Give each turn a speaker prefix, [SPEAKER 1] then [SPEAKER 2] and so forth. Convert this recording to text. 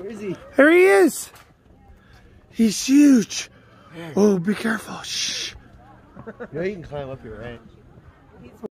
[SPEAKER 1] Where is he?
[SPEAKER 2] There he is. He's huge. Oh, be careful. Shh.
[SPEAKER 1] Yeah, you can climb up here, right?